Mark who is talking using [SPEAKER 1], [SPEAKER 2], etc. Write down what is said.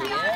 [SPEAKER 1] Yeah.